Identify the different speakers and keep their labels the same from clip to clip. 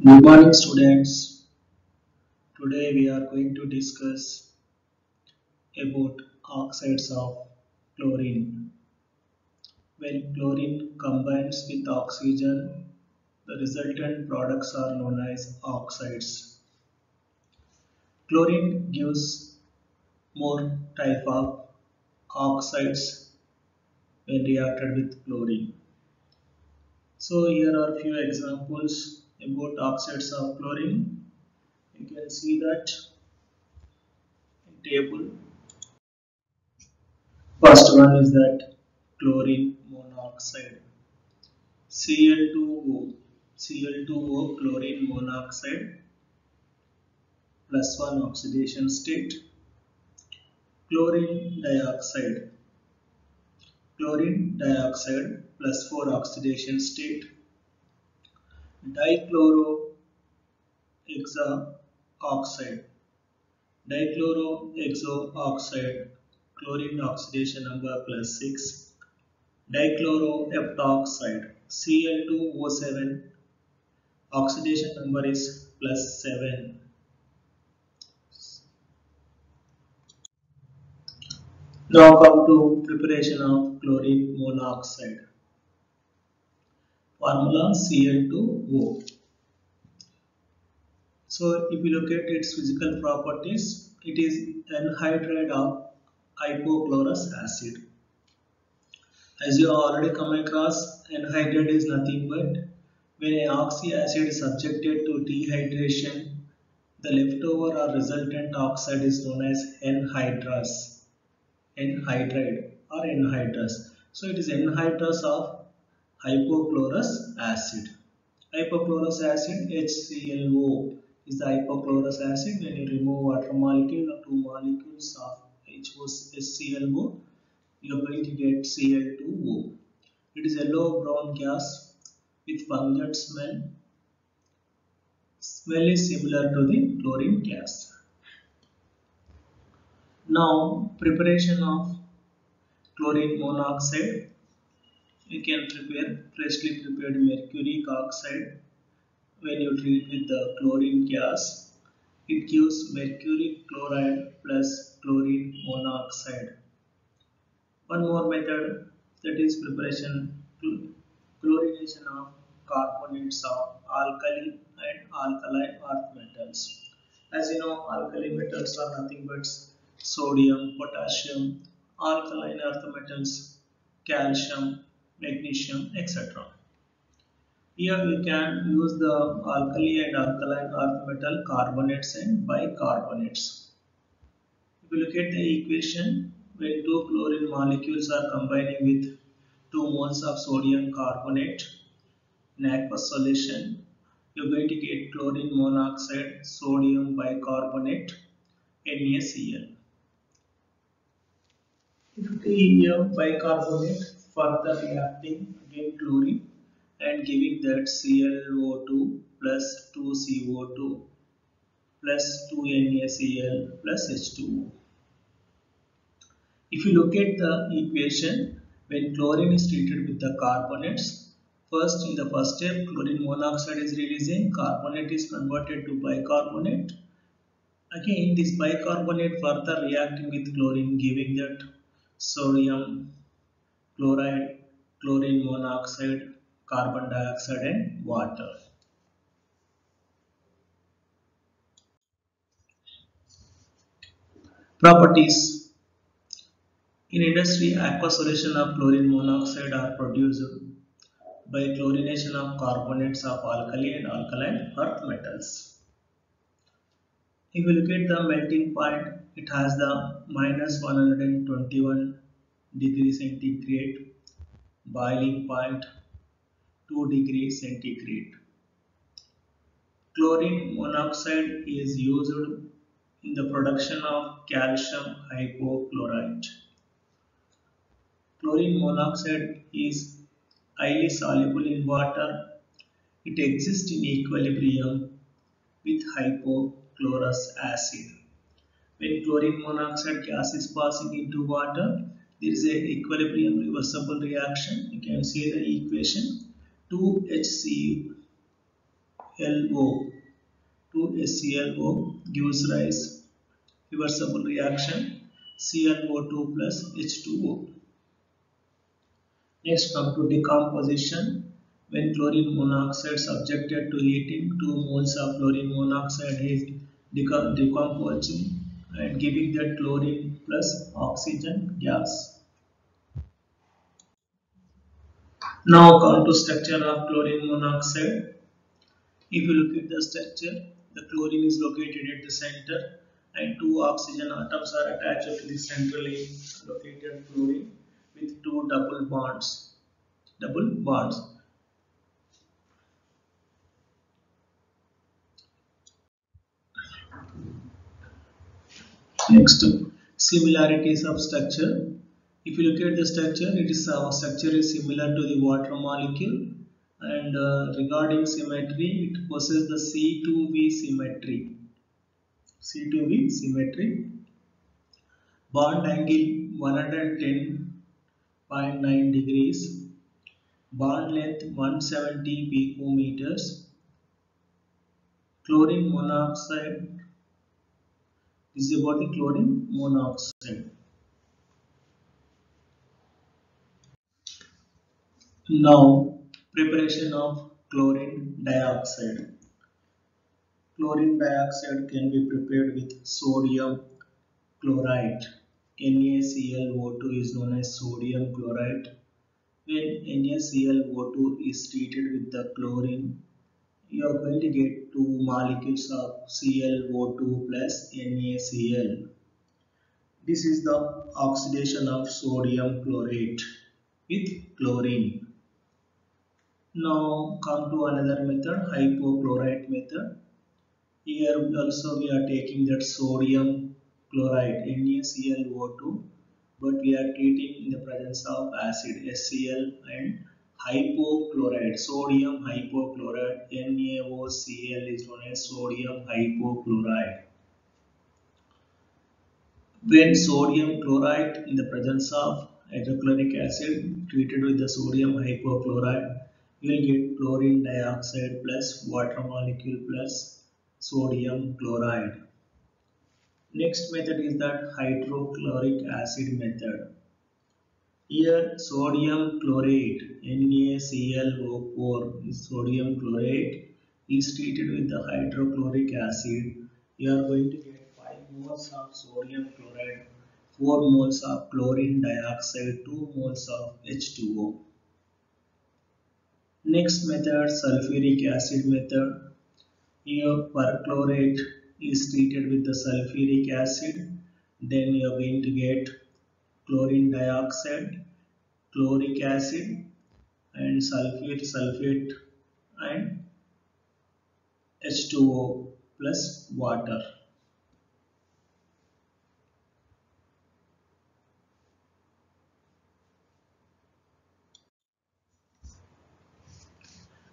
Speaker 1: Good morning students. Today we are going to discuss about oxides of chlorine. When chlorine combines with oxygen, the resultant products are known as oxides. Chlorine gives more type of oxides when reacted with chlorine. So here are few examples about oxides of chlorine. You can see that in table. First one is that chlorine monoxide. Cl2O. Cl2O chlorine monoxide plus 1 oxidation state. Chlorine dioxide. Chlorine dioxide plus 4 oxidation state dichlorohexaoxide. Dichlorohexaoxide chlorine oxidation number plus 6 dichloroheptoxide Cl2O7 oxidation number is plus 7 now come to preparation of chlorine monoxide formula Cl2O. So if you look at its physical properties, it is anhydride of hypochlorous acid. As you already come across, anhydride is nothing but when an oxy acid is subjected to dehydration, the leftover or resultant oxide is known as anhydrous, anhydride or anhydrous. So it is anhydrous of hypochlorous acid. Hypochlorous acid HClO is the hypochlorous acid. When you remove water molecule or two molecules of HClO, you are going to get Cl2O. It is a low brown gas with pungent smell. Smell is similar to the chlorine gas. Now preparation of chlorine monoxide you can prepare freshly prepared mercuric oxide when you treat with the chlorine gas. It gives mercury chloride plus chlorine monoxide. One more method that is preparation chlorination of carbonates of alkali and alkaline earth metals. As you know alkali metals are nothing but sodium potassium alkaline earth metals calcium magnesium, etc. Here we can use the alkali and alkaline earth metal carbonates and bicarbonates. If you look at the equation, when two chlorine molecules are combining with 2 moles of sodium carbonate in aqueous solution, you're going to get chlorine monoxide, sodium bicarbonate, NaCl. If you here bicarbonate, further reacting again chlorine and giving that ClO2 plus 2CO2 plus 2NaCl plus H2O. If you look at the equation, when chlorine is treated with the carbonates, first in the first step chlorine monoxide is releasing, carbonate is converted to bicarbonate. Again this bicarbonate further reacting with chlorine giving that sodium chloride, chlorine monoxide, carbon dioxide and water. Properties In industry, aqueous solution of chlorine monoxide are produced by chlorination of carbonates of alkali and alkaline earth metals. If you look at the melting point, it has the minus 121 degree centigrade boiling point 2 degree centigrade. Chlorine monoxide is used in the production of calcium hypochlorite. Chlorine monoxide is highly soluble in water. It exists in equilibrium with hypochlorous acid. When chlorine monoxide gas is passing into water there is a equilibrium reversible reaction. You can see the equation. 2HC LO to HClO gives rise. Reversible reaction. ClO2 plus H2O. Next come to decomposition. When chlorine monoxide subjected to heating, 2 moles of chlorine monoxide is decomposing and giving that chlorine plus oxygen gas. Now come to structure of chlorine monoxide. If you look at the structure, the chlorine is located at the center and two oxygen atoms are attached to the centrally located chlorine with two double bonds. Double bonds. Next, similarities of structure. If you look at the structure, it is uh, structure is similar to the water molecule and uh, regarding symmetry, it possesses the C2V symmetry. C2V symmetry. Bond angle 110.9 degrees. Bond length 170 picometers. Chlorine monoxide is about chlorine monoxide. Now, preparation of chlorine dioxide. Chlorine dioxide can be prepared with sodium chlorite. NaClO2 is known as sodium chlorite. When NaClO2 is treated with the chlorine, you are going to get two molecules of ClO2 plus NaCl. This is the oxidation of sodium chlorate with chlorine. Now come to another method, hypochlorite method. Here also we are taking that sodium chlorite NaClO2 but we are treating in the presence of acid HCl and hypochlorite sodium hypochlorite NaOCl is known as sodium hypochlorite when sodium chlorite in the presence of hydrochloric acid treated with the sodium hypochlorite you will get chlorine dioxide plus water molecule plus sodium chloride. Next method is that hydrochloric acid method here sodium chlorate NaClO4 is sodium chlorate is treated with the hydrochloric acid. You are going to get 5 moles of sodium chloride, 4 moles of chlorine dioxide, 2 moles of H2O. Next method sulfuric acid method. Here perchlorate is treated with the sulfuric acid. Then you are going to get chlorine dioxide, chloric acid and sulfate, sulfate and H2O plus water.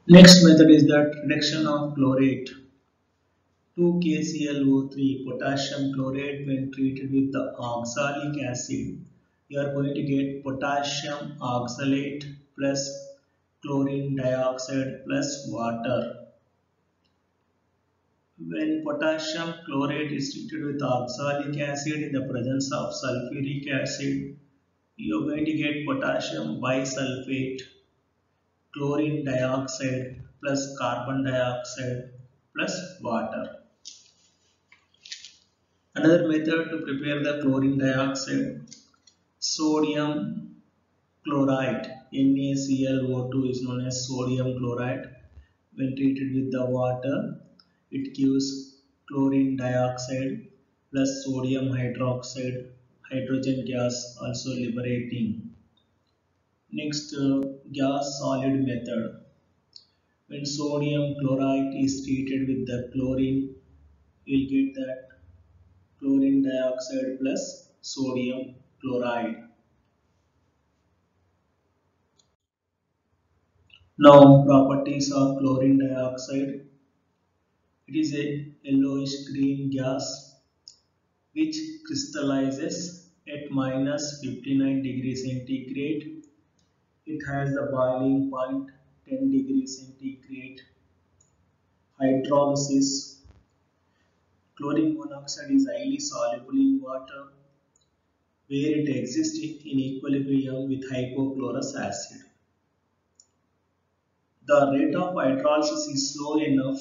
Speaker 1: Next method is that reduction of chlorate. 2KClO3 potassium chlorate when treated with the oxalic acid you are going to get potassium oxalate plus chlorine dioxide plus water. When potassium chlorate is treated with oxalic acid in the presence of sulfuric acid, you are going to get potassium bisulfate, chlorine dioxide plus carbon dioxide plus water. Another method to prepare the chlorine dioxide sodium chlorite NaClO2 is known as sodium chlorite. When treated with the water it gives chlorine dioxide plus sodium hydroxide hydrogen gas also liberating. Next uh, gas solid method. When sodium chlorite is treated with the chlorine you'll get that chlorine dioxide plus sodium chloride. Now properties of chlorine dioxide. It is a yellowish green gas which crystallizes at minus 59 degrees centigrade. It has the boiling point 10 degrees centigrade. hydrolysis. Chlorine monoxide is highly soluble in water where it exists in equilibrium with hypochlorous acid. The rate of hydrolysis is slow enough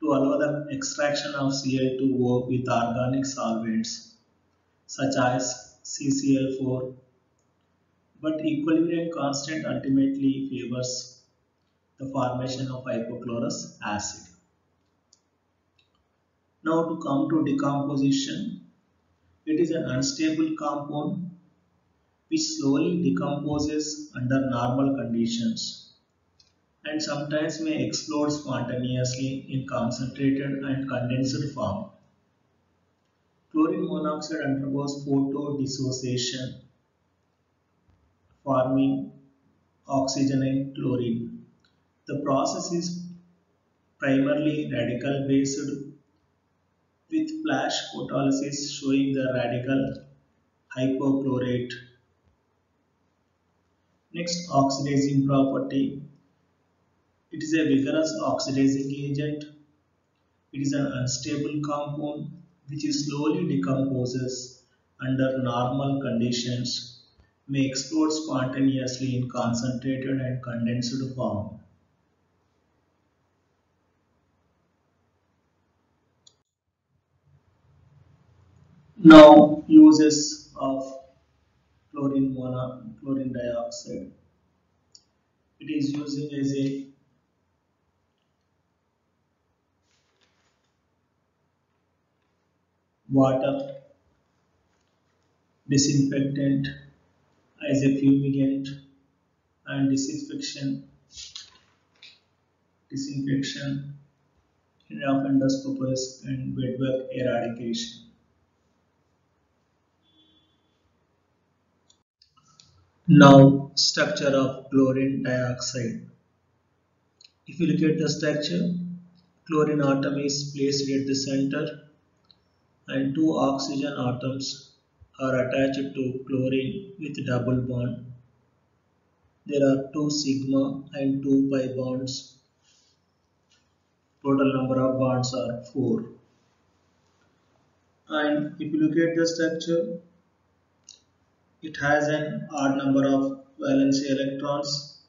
Speaker 1: to allow the extraction of Cl2O with organic solvents such as CCl4 but equilibrium constant ultimately favors the formation of hypochlorous acid. Now to come to decomposition, it is an unstable compound which slowly decomposes under normal conditions and sometimes may explode spontaneously in concentrated and condensed form. Chlorine monoxide undergoes photodissociation forming oxygen and chlorine. The process is primarily radical based with flash photolysis showing the radical hypochlorite. Next oxidizing property. It is a vigorous oxidizing agent. It is an unstable compound which slowly decomposes under normal conditions may explode spontaneously in concentrated and condensed form. Now uses of chlorine mono, chlorine dioxide. It is using as a water disinfectant as a fumigant and disinfection disinfection of endoscopes and bedbug eradication. Now structure of chlorine dioxide. If you look at the structure, chlorine atom is placed at the center and two oxygen atoms are attached to chlorine with double bond. There are two sigma and two pi bonds. Total number of bonds are 4. And if you look at the structure, it has an odd number of valency electrons.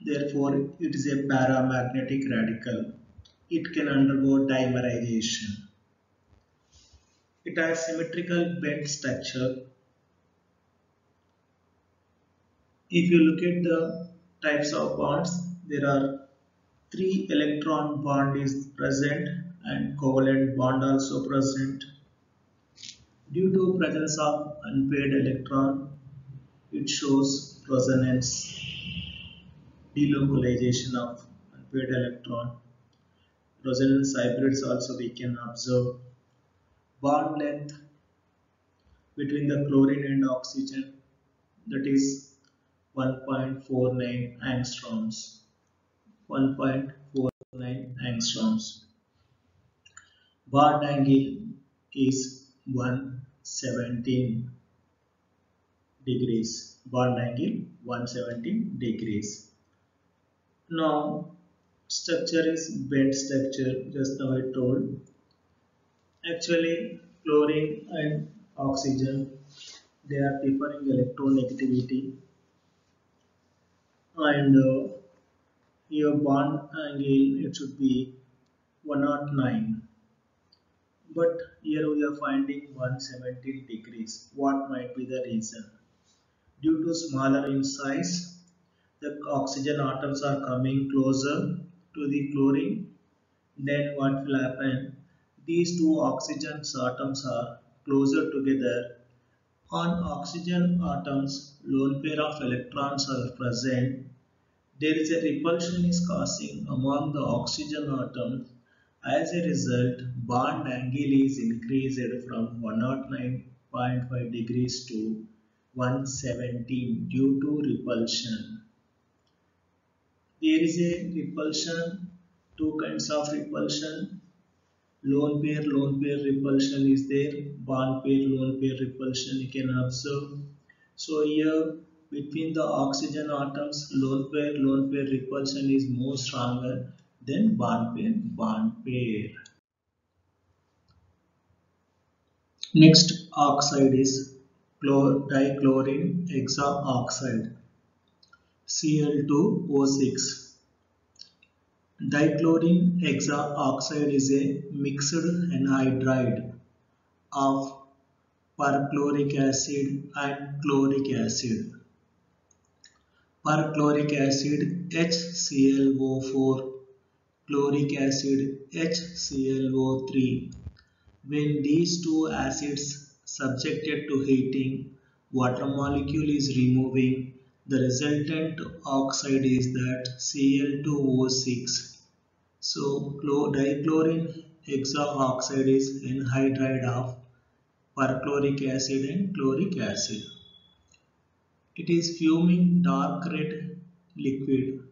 Speaker 1: Therefore it is a paramagnetic radical. It can undergo dimerization. It has symmetrical bent structure. If you look at the types of bonds there are three electron bond is present and covalent bond also present Due to presence of unpaired electron, it shows resonance, delocalization of unpaired electron. Resonance hybrids also we can observe. Bond length between the chlorine and oxygen that is 1.49 angstroms. 1.49 angstroms. Bond angle is 117 degrees. Bond angle 117 degrees. Now structure is bent structure just now I told. Actually chlorine and oxygen they are differing electronegativity. And uh, your bond angle it should be 109 but here we are finding 117 degrees. What might be the reason? Due to smaller in size the oxygen atoms are coming closer to the chlorine then what will happen. These two oxygen atoms are closer together. On oxygen atoms lone pair of electrons are present. There is a repulsion is causing among the oxygen atoms as a result, bond angle is increased from 109.5 degrees to 117 due to repulsion. There is a repulsion, two kinds of repulsion. Lone pair, lone pair repulsion is there. Bond pair, lone pair repulsion you can observe. So here between the oxygen atoms, lone pair, lone pair repulsion is more stronger then bond pair, bond pair. Next oxide is chlor dichlorine hexaoxide Cl2O6. Dichlorine hexaoxide is a mixed anhydride of perchloric acid and chloric acid. Perchloric acid HClO4, chloric acid HClO3. When these two acids subjected to heating, water molecule is removing, the resultant oxide is that Cl2O6. So dichlorine hexaoxide is anhydride of perchloric acid and chloric acid. It is fuming dark red liquid.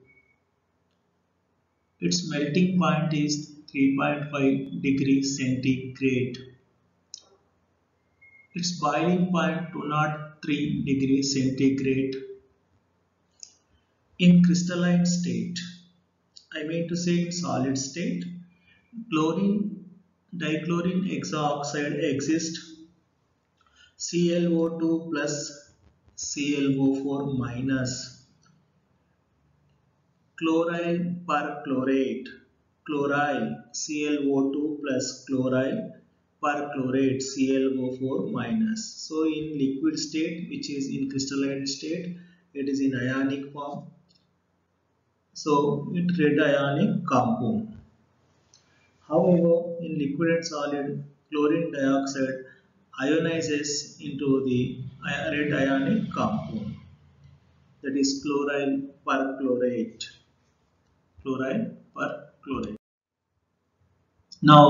Speaker 1: Its melting point is 3.5 degrees centigrade. Its boiling point 203 degrees centigrade. In crystalline state, I mean to say in solid state, chlorine dichlorine hexaoxide exists ClO2 plus ClO4 minus chloryl perchlorate chloryl ClO2 plus chloryl perchlorate ClO4 minus. So in liquid state which is in crystalline state it is in ionic form. So it red ionic compound. However in liquid and solid chlorine dioxide ionizes into the red ionic compound. That is chloryl perchlorate chloryl perchlorate now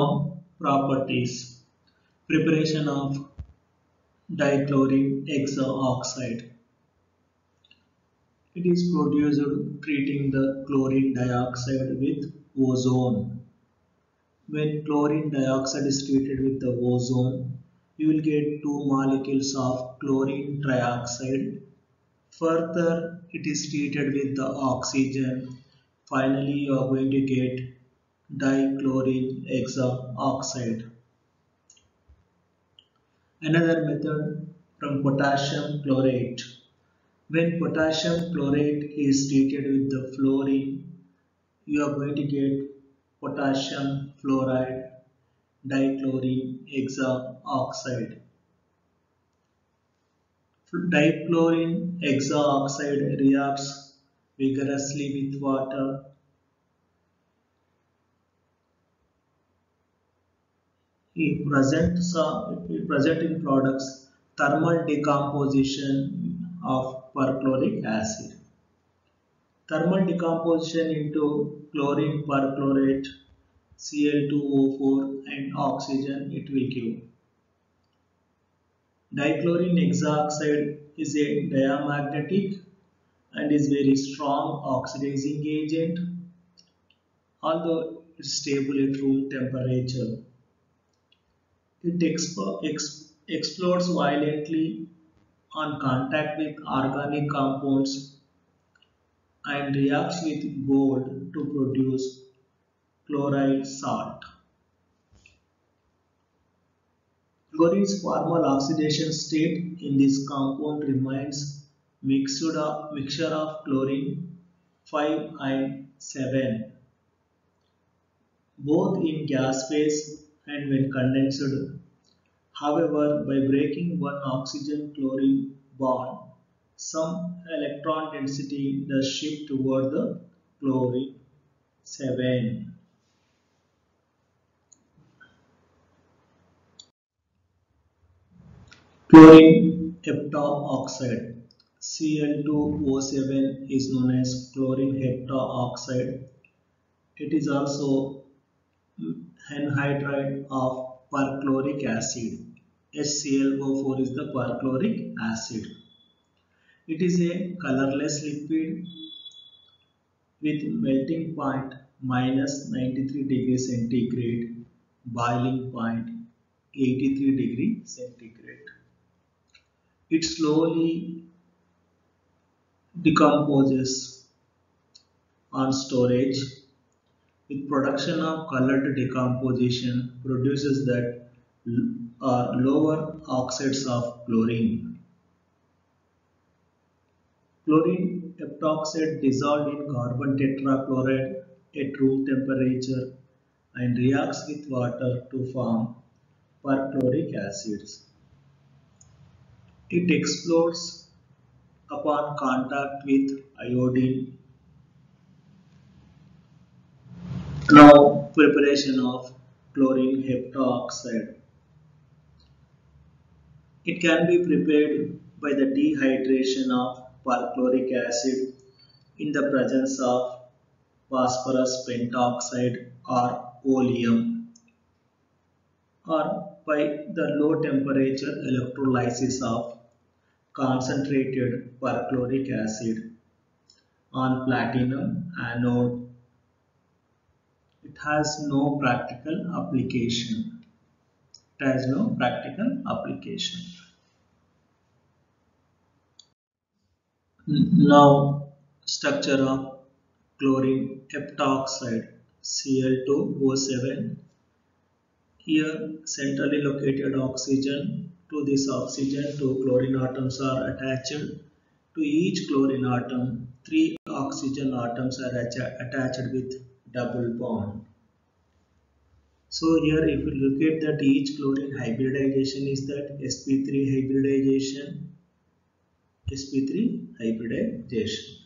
Speaker 1: properties preparation of dichlorine hexaoxide it is produced treating the chlorine dioxide with ozone when chlorine dioxide is treated with the ozone you will get two molecules of chlorine trioxide. Further, it is treated with the oxygen. Finally, you are going to get dichlorine hexaoxide. Another method from potassium chlorate. When potassium chlorate is treated with the fluorine, you are going to get potassium fluoride dichlorine hexaoxide. Dichlorine hexaoxide reacts vigorously with water. It presents, it present in products thermal decomposition of perchloric acid. Thermal decomposition into chlorine perchlorate Cl2O4 and oxygen it will give. Dichlorine hexaoxide is a diamagnetic and is very strong oxidizing agent although it's stable at room temperature. It exp ex explodes violently on contact with organic compounds and reacts with gold to produce chloride salt. Chlorine's formal oxidation state in this compound remains mixture of, mixture of chlorine 5 and 7 both in gas phase and when condensed. However, by breaking one oxygen chlorine bond, some electron density does shift toward the chlorine 7. Chlorine heptaoxide Cl2O7 is known as chlorine heptaoxide. It is also anhydride of perchloric acid. HClO4 is the perchloric acid. It is a colorless liquid with melting point minus 93 degree centigrade, boiling point 83 degree centigrade it slowly decomposes on storage. with production of colored decomposition produces that are uh, lower oxides of chlorine. Chlorine heptoxide dissolved in carbon tetrachloride at room temperature and reacts with water to form perchloric acids. It explodes upon contact with iodine. Now preparation of chlorine heptoxide. It can be prepared by the dehydration of perchloric acid in the presence of phosphorus pentoxide or oleum or by the low temperature electrolysis of concentrated perchloric acid on platinum anode. It has no practical application. It has no practical application. Now structure of chlorine heptoxide Cl2O7 here centrally located oxygen to this oxygen two chlorine atoms are attached. To each chlorine atom three oxygen atoms are attached with double bond. So here if you look at that each chlorine hybridization is that sp3 hybridization. Sp3 hybridization